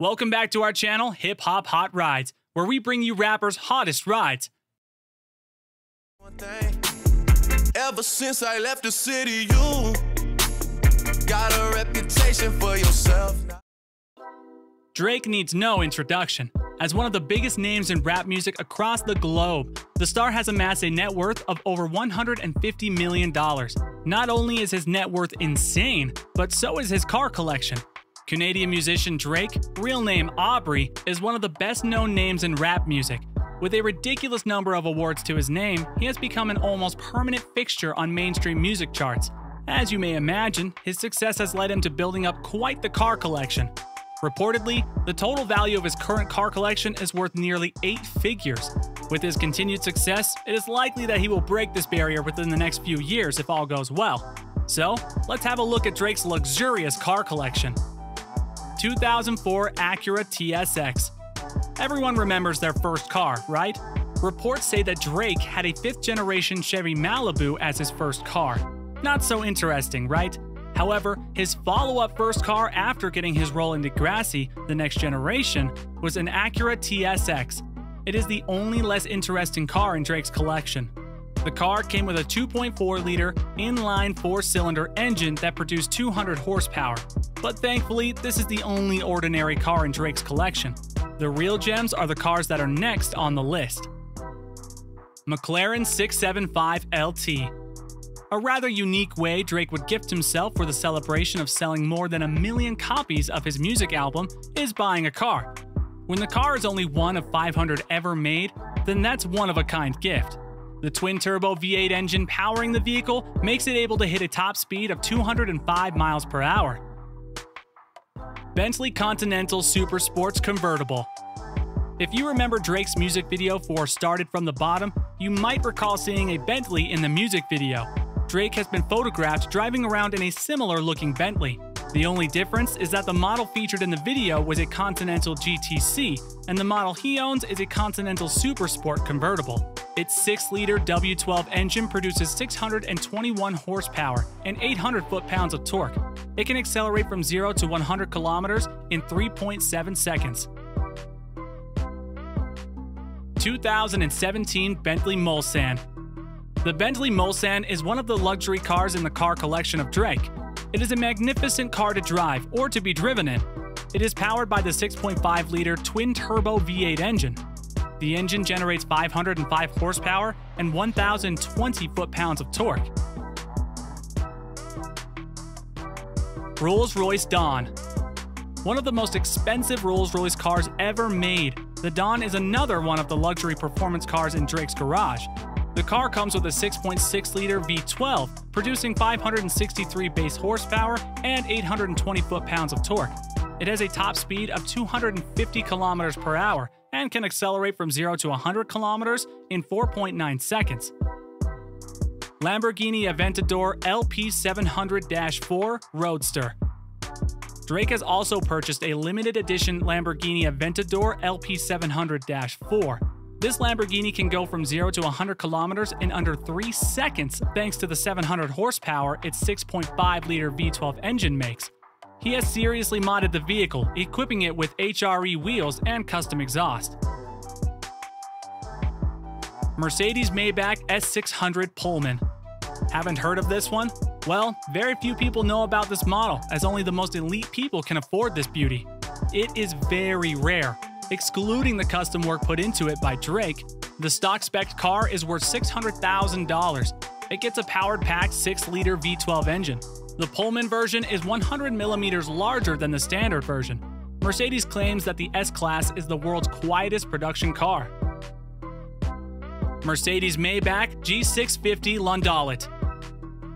Welcome back to our channel, Hip Hop Hot Rides, where we bring you rappers' hottest rides. Ever since I left the city, you got a reputation for yourself. Drake needs no introduction. As one of the biggest names in rap music across the globe, the star has amassed a net worth of over $150 million. Not only is his net worth insane, but so is his car collection. Canadian musician Drake, real name Aubrey, is one of the best known names in rap music. With a ridiculous number of awards to his name, he has become an almost permanent fixture on mainstream music charts. As you may imagine, his success has led him to building up quite the car collection. Reportedly, the total value of his current car collection is worth nearly eight figures. With his continued success, it is likely that he will break this barrier within the next few years if all goes well. So, let's have a look at Drake's luxurious car collection. 2004 Acura TSX. Everyone remembers their first car, right? Reports say that Drake had a fifth generation Chevy Malibu as his first car. Not so interesting, right? However, his follow up first car after getting his role in Degrassi, The Next Generation, was an Acura TSX. It is the only less interesting car in Drake's collection. The car came with a 2.4 liter inline four cylinder engine that produced 200 horsepower. But thankfully, this is the only ordinary car in Drake's collection. The real gems are the cars that are next on the list. McLaren 675 LT. A rather unique way Drake would gift himself for the celebration of selling more than a million copies of his music album is buying a car. When the car is only one of 500 ever made, then that's one of a kind gift. The twin-turbo V8 engine powering the vehicle makes it able to hit a top speed of 205 miles per hour. Bentley Continental Super Sports Convertible If you remember Drake's music video for Started From the Bottom, you might recall seeing a Bentley in the music video. Drake has been photographed driving around in a similar looking Bentley. The only difference is that the model featured in the video was a Continental GTC, and the model he owns is a Continental Super Sport convertible. Its 6-liter W12 engine produces 621 horsepower and 800 foot-pounds of torque. It can accelerate from 0 to 100 kilometers in 3.7 seconds. 2017 Bentley Mulsanne The Bentley Mulsanne is one of the luxury cars in the car collection of Drake. It is a magnificent car to drive or to be driven in. It is powered by the 6.5-liter twin-turbo V8 engine. The engine generates 505 horsepower and 1,020 foot-pounds of torque. Rolls-Royce Dawn One of the most expensive Rolls-Royce cars ever made, the Dawn is another one of the luxury performance cars in Drake's garage. The car comes with a 6.6-liter V12, producing 563 base horsepower and 820 foot-pounds of torque. It has a top speed of 250 kilometers per hour and can accelerate from 0 to 100 kilometers in 4.9 seconds. Lamborghini Aventador LP700-4 Roadster Drake has also purchased a limited edition Lamborghini Aventador LP700-4. This Lamborghini can go from 0 to 100 kilometers in under 3 seconds thanks to the 700 horsepower its 6.5-liter V12 engine makes. He has seriously modded the vehicle, equipping it with HRE wheels and custom exhaust. Mercedes Maybach S600 Pullman. Haven't heard of this one? Well, very few people know about this model, as only the most elite people can afford this beauty. It is very rare. Excluding the custom work put into it by Drake, the stock spec car is worth $600,000. It gets a powered packed 6 liter V12 engine, the Pullman version is 100 millimeters larger than the standard version. Mercedes claims that the S-Class is the world's quietest production car. Mercedes Maybach G650 Landaulet.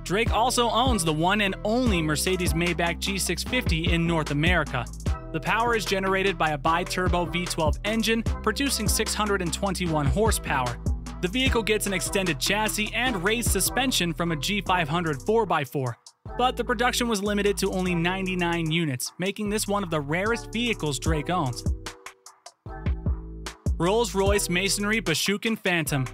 Drake also owns the one and only Mercedes Maybach G650 in North America. The power is generated by a bi-turbo V12 engine, producing 621 horsepower. The vehicle gets an extended chassis and raised suspension from a G500 4x4 but the production was limited to only 99 units, making this one of the rarest vehicles Drake owns. Rolls-Royce Mansory Bashukin Phantom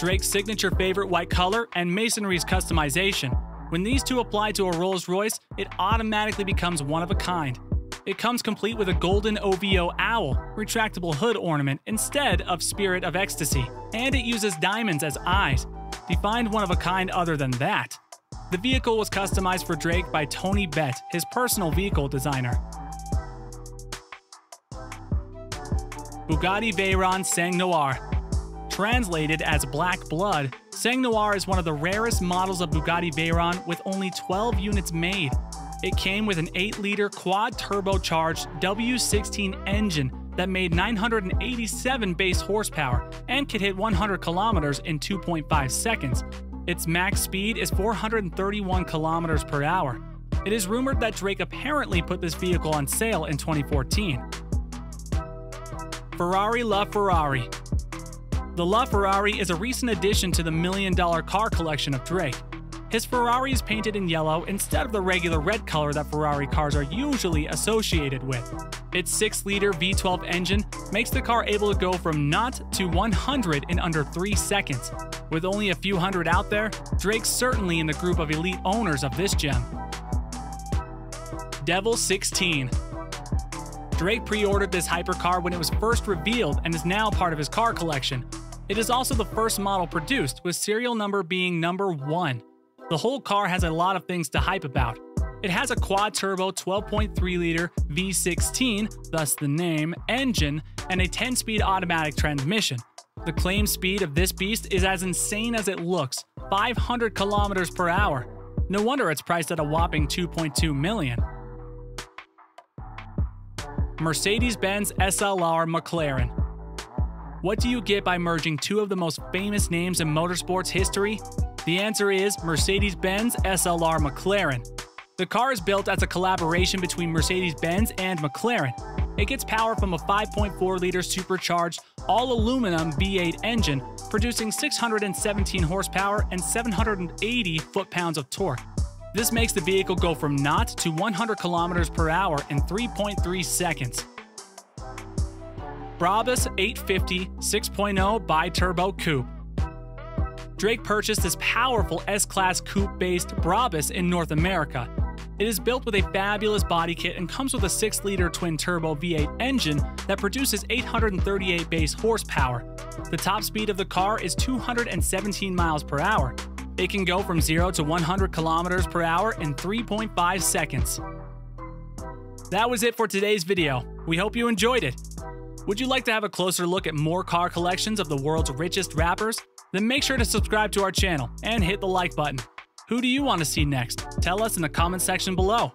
Drake's signature favorite white color and Mansory's customization. When these two apply to a Rolls-Royce, it automatically becomes one of a kind. It comes complete with a golden OVO owl, retractable hood ornament instead of Spirit of Ecstasy, and it uses diamonds as eyes. Find one of a kind other than that? The vehicle was customized for Drake by Tony Bett, his personal vehicle designer. Bugatti Veyron Sang Noir. Translated as Black Blood, Sang Noir is one of the rarest models of Bugatti Veyron with only 12 units made. It came with an 8-liter quad-turbocharged W16 engine that made 987 base horsepower and could hit 100 kilometers in 2.5 seconds. Its max speed is 431 kilometers per hour. It is rumored that Drake apparently put this vehicle on sale in 2014. Ferrari La Ferrari The La Ferrari is a recent addition to the million dollar car collection of Drake. His Ferrari is painted in yellow instead of the regular red color that Ferrari cars are usually associated with. Its 6 liter V12 engine makes the car able to go from not to 100 in under 3 seconds. With only a few hundred out there, Drake's certainly in the group of elite owners of this gem. Devel 16 Drake pre ordered this hypercar when it was first revealed and is now part of his car collection. It is also the first model produced, with serial number being number 1. The whole car has a lot of things to hype about. It has a quad turbo 12.3 liter V16, thus the name, engine, and a 10 speed automatic transmission. The claimed speed of this beast is as insane as it looks 500 kilometers per hour. No wonder it's priced at a whopping 2.2 million. Mercedes Benz SLR McLaren. What do you get by merging two of the most famous names in motorsports history? The answer is Mercedes Benz SLR McLaren. The car is built as a collaboration between Mercedes Benz and McLaren. It gets power from a 5.4 liter supercharged, all aluminum V8 engine, producing 617 horsepower and 780 foot pounds of torque. This makes the vehicle go from naught to 100 kilometers per hour in 3.3 seconds. Brabus 850 6.0 bi-turbo coupe. Drake purchased this powerful S-Class coupe-based Brabus in North America. It is built with a fabulous body kit and comes with a 6-liter twin-turbo V8 engine that produces 838 base horsepower. The top speed of the car is 217 miles per hour. It can go from 0 to 100 kilometers per hour in 3.5 seconds. That was it for today's video. We hope you enjoyed it. Would you like to have a closer look at more car collections of the world's richest rappers? Then make sure to subscribe to our channel and hit the like button. Who do you want to see next? Tell us in the comment section below.